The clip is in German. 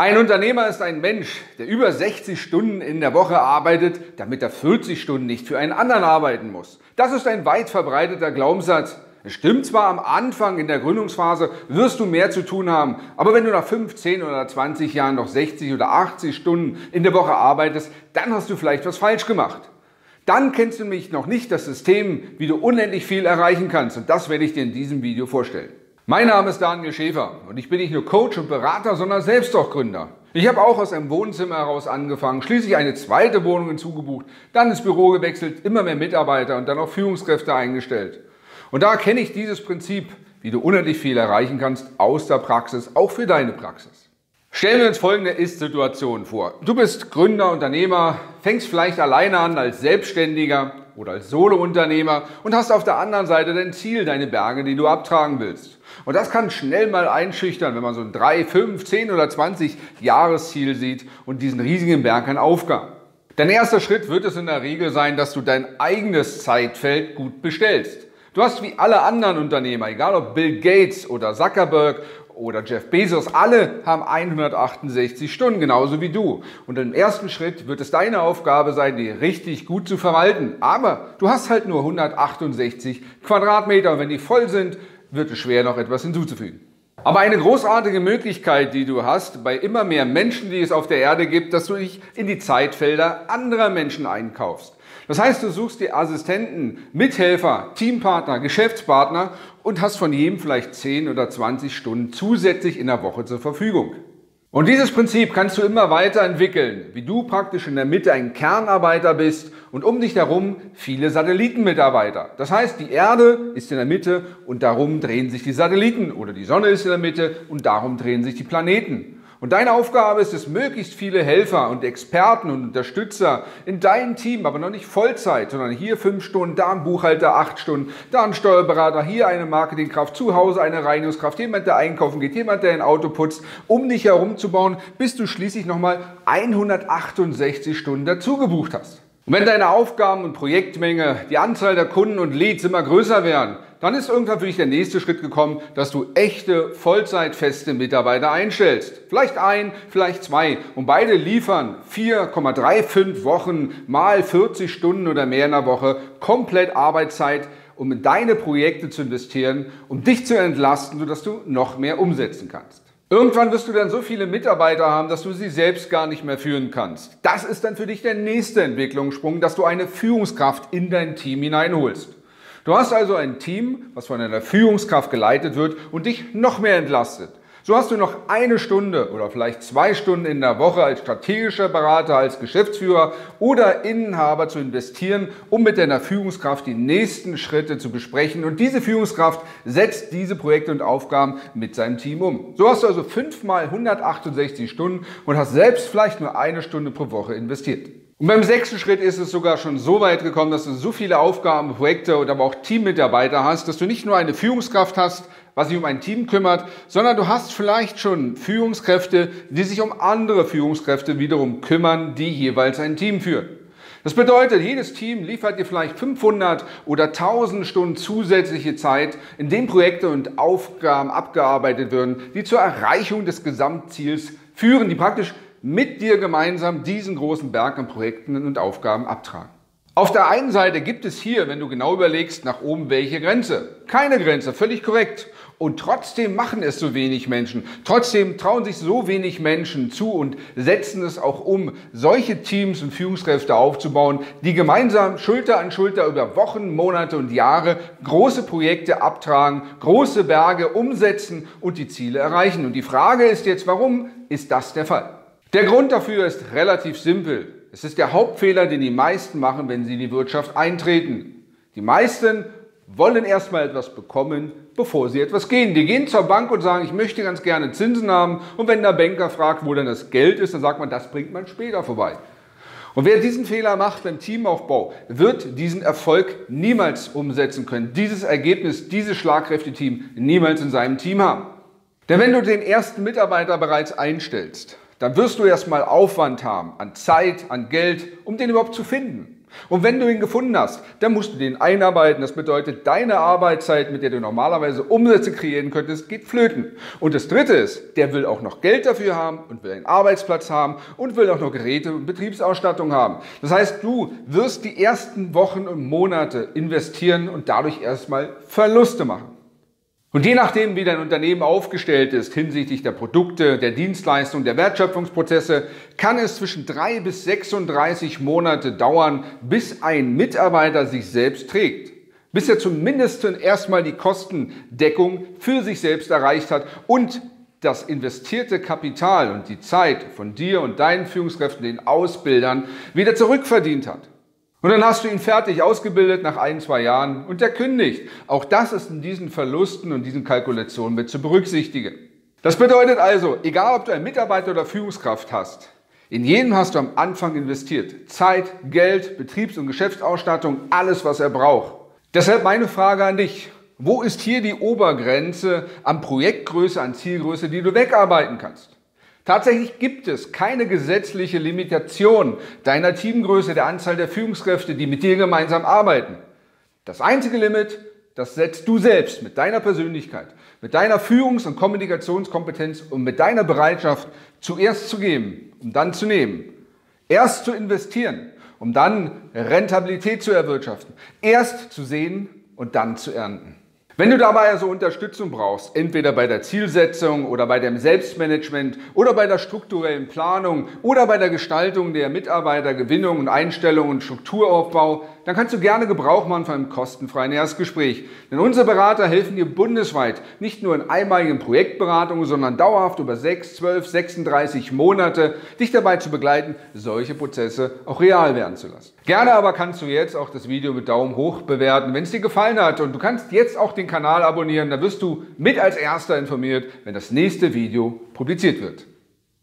Ein Unternehmer ist ein Mensch, der über 60 Stunden in der Woche arbeitet, damit er 40 Stunden nicht für einen anderen arbeiten muss. Das ist ein weit verbreiteter Glaubenssatz. Es stimmt zwar am Anfang in der Gründungsphase wirst du mehr zu tun haben, aber wenn du nach 15 oder 20 Jahren noch 60 oder 80 Stunden in der Woche arbeitest, dann hast du vielleicht was falsch gemacht. Dann kennst du nämlich noch nicht das System, wie du unendlich viel erreichen kannst und das werde ich dir in diesem Video vorstellen. Mein Name ist Daniel Schäfer und ich bin nicht nur Coach und Berater, sondern selbst auch Gründer. Ich habe auch aus einem Wohnzimmer heraus angefangen, schließlich eine zweite Wohnung hinzugebucht, dann ins Büro gewechselt, immer mehr Mitarbeiter und dann auch Führungskräfte eingestellt. Und da kenne ich dieses Prinzip, wie du unendlich viel erreichen kannst aus der Praxis, auch für deine Praxis. Stellen wir uns folgende Ist-Situation vor. Du bist Gründer, Unternehmer, fängst vielleicht alleine an als Selbstständiger oder als Solo-Unternehmer und hast auf der anderen Seite dein Ziel, deine Berge, die du abtragen willst. Und das kann schnell mal einschüchtern, wenn man so ein 3, 5, 10 oder 20 Jahresziel sieht und diesen riesigen Berg an Aufgaben. Dein erster Schritt wird es in der Regel sein, dass du dein eigenes Zeitfeld gut bestellst. Du hast wie alle anderen Unternehmer, egal ob Bill Gates oder Zuckerberg oder Jeff Bezos, alle haben 168 Stunden, genauso wie du. Und im ersten Schritt wird es deine Aufgabe sein, die richtig gut zu verwalten. Aber du hast halt nur 168 Quadratmeter und wenn die voll sind, wird es schwer, noch etwas hinzuzufügen. Aber eine großartige Möglichkeit, die du hast, bei immer mehr Menschen, die es auf der Erde gibt, dass du dich in die Zeitfelder anderer Menschen einkaufst. Das heißt, du suchst dir Assistenten, Mithelfer, Teampartner, Geschäftspartner und hast von jedem vielleicht 10 oder 20 Stunden zusätzlich in der Woche zur Verfügung. Und dieses Prinzip kannst du immer weiterentwickeln, wie du praktisch in der Mitte ein Kernarbeiter bist und um dich herum viele Satellitenmitarbeiter. Das heißt, die Erde ist in der Mitte und darum drehen sich die Satelliten oder die Sonne ist in der Mitte und darum drehen sich die Planeten. Und deine Aufgabe ist es, möglichst viele Helfer und Experten und Unterstützer in deinem Team, aber noch nicht Vollzeit, sondern hier fünf Stunden, da ein Buchhalter acht Stunden, da ein Steuerberater, hier eine Marketingkraft, zu Hause eine Reinigungskraft, jemand, der einkaufen geht, jemand, der ein Auto putzt, um dich herumzubauen, bis du schließlich nochmal 168 Stunden dazu gebucht hast. Und wenn deine Aufgaben und Projektmenge, die Anzahl der Kunden und Leads immer größer werden, dann ist irgendwann für dich der nächste Schritt gekommen, dass du echte Vollzeitfeste Mitarbeiter einstellst. Vielleicht ein, vielleicht zwei. Und beide liefern 4,35 Wochen mal 40 Stunden oder mehr in der Woche komplett Arbeitszeit, um in deine Projekte zu investieren, um dich zu entlasten, sodass du noch mehr umsetzen kannst. Irgendwann wirst du dann so viele Mitarbeiter haben, dass du sie selbst gar nicht mehr führen kannst. Das ist dann für dich der nächste Entwicklungssprung, dass du eine Führungskraft in dein Team hineinholst. Du hast also ein Team, was von einer Führungskraft geleitet wird und dich noch mehr entlastet. So hast du noch eine Stunde oder vielleicht zwei Stunden in der Woche als strategischer Berater, als Geschäftsführer oder Inhaber zu investieren, um mit deiner Führungskraft die nächsten Schritte zu besprechen. Und diese Führungskraft setzt diese Projekte und Aufgaben mit seinem Team um. So hast du also fünfmal 168 Stunden und hast selbst vielleicht nur eine Stunde pro Woche investiert. Und beim sechsten Schritt ist es sogar schon so weit gekommen, dass du so viele Aufgaben, Projekte und aber auch Teammitarbeiter hast, dass du nicht nur eine Führungskraft hast, was sich um ein Team kümmert, sondern du hast vielleicht schon Führungskräfte, die sich um andere Führungskräfte wiederum kümmern, die jeweils ein Team führen. Das bedeutet, jedes Team liefert dir vielleicht 500 oder 1000 Stunden zusätzliche Zeit, in dem Projekte und Aufgaben abgearbeitet werden, die zur Erreichung des Gesamtziels führen, die praktisch mit dir gemeinsam diesen großen Berg an Projekten und Aufgaben abtragen. Auf der einen Seite gibt es hier, wenn du genau überlegst, nach oben welche Grenze. Keine Grenze, völlig korrekt. Und trotzdem machen es so wenig Menschen. Trotzdem trauen sich so wenig Menschen zu und setzen es auch um, solche Teams und Führungskräfte aufzubauen, die gemeinsam Schulter an Schulter über Wochen, Monate und Jahre große Projekte abtragen, große Berge umsetzen und die Ziele erreichen. Und die Frage ist jetzt, warum ist das der Fall? Der Grund dafür ist relativ simpel. Es ist der Hauptfehler, den die meisten machen, wenn sie in die Wirtschaft eintreten. Die meisten wollen erstmal etwas bekommen, bevor sie etwas gehen. Die gehen zur Bank und sagen, ich möchte ganz gerne Zinsen haben. Und wenn der Banker fragt, wo denn das Geld ist, dann sagt man, das bringt man später vorbei. Und wer diesen Fehler macht beim Teamaufbau, wird diesen Erfolg niemals umsetzen können. Dieses Ergebnis, dieses schlagkräftige Team niemals in seinem Team haben. Denn wenn du den ersten Mitarbeiter bereits einstellst, dann wirst du erstmal Aufwand haben an Zeit, an Geld, um den überhaupt zu finden. Und wenn du ihn gefunden hast, dann musst du den einarbeiten. Das bedeutet, deine Arbeitszeit, mit der du normalerweise Umsätze kreieren könntest, geht flöten. Und das Dritte ist, der will auch noch Geld dafür haben und will einen Arbeitsplatz haben und will auch noch Geräte und Betriebsausstattung haben. Das heißt, du wirst die ersten Wochen und Monate investieren und dadurch erstmal Verluste machen. Und je nachdem, wie dein Unternehmen aufgestellt ist hinsichtlich der Produkte, der Dienstleistungen, der Wertschöpfungsprozesse, kann es zwischen drei bis 36 Monate dauern, bis ein Mitarbeiter sich selbst trägt. Bis er zumindest erstmal die Kostendeckung für sich selbst erreicht hat und das investierte Kapital und die Zeit von dir und deinen Führungskräften, den Ausbildern, wieder zurückverdient hat. Und dann hast du ihn fertig ausgebildet nach ein, zwei Jahren und er kündigt. Auch das ist in diesen Verlusten und diesen Kalkulationen mit zu berücksichtigen. Das bedeutet also, egal ob du einen Mitarbeiter oder Führungskraft hast, in jeden hast du am Anfang investiert. Zeit, Geld, Betriebs- und Geschäftsausstattung, alles, was er braucht. Deshalb meine Frage an dich. Wo ist hier die Obergrenze an Projektgröße, an Zielgröße, die du wegarbeiten kannst? Tatsächlich gibt es keine gesetzliche Limitation deiner Teamgröße, der Anzahl der Führungskräfte, die mit dir gemeinsam arbeiten. Das einzige Limit, das setzt du selbst mit deiner Persönlichkeit, mit deiner Führungs- und Kommunikationskompetenz und mit deiner Bereitschaft, zuerst zu geben, um dann zu nehmen. Erst zu investieren, um dann Rentabilität zu erwirtschaften. Erst zu sehen und dann zu ernten. Wenn du dabei also Unterstützung brauchst, entweder bei der Zielsetzung oder bei dem Selbstmanagement oder bei der strukturellen Planung oder bei der Gestaltung der Mitarbeitergewinnung und Einstellung und Strukturaufbau, dann kannst du gerne Gebrauch machen von einem kostenfreien Erstgespräch. Denn unsere Berater helfen dir bundesweit, nicht nur in einmaligen Projektberatungen, sondern dauerhaft über 6, 12, 36 Monate, dich dabei zu begleiten, solche Prozesse auch real werden zu lassen. Gerne aber kannst du jetzt auch das Video mit Daumen hoch bewerten, wenn es dir gefallen hat. Und du kannst jetzt auch den Kanal abonnieren, da wirst du mit als erster informiert, wenn das nächste Video publiziert wird.